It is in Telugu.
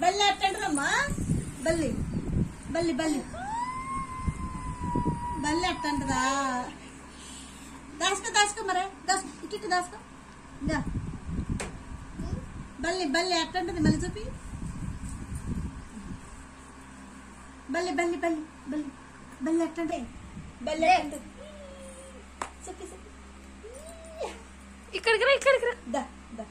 బల్లి అట్టండ్రమ్మా? బల్లి. బల్లి బల్లి. బల్లి ఎట్టంటదా దాసుకో దాసుకో మరే. దాసుకో ఇటు ఇటు దాసుకో. దా. బల్లి బల్లి అట్టంటది మళ్ళీ చూపి. బల్లి బల్లి బల్లి బల్లి. బల్లి ఎట్టంటే బల్లి ఎట్టంటది చూపి చూపి. ఇక్కడికి రా ఇక్కడికి రా. దా దా.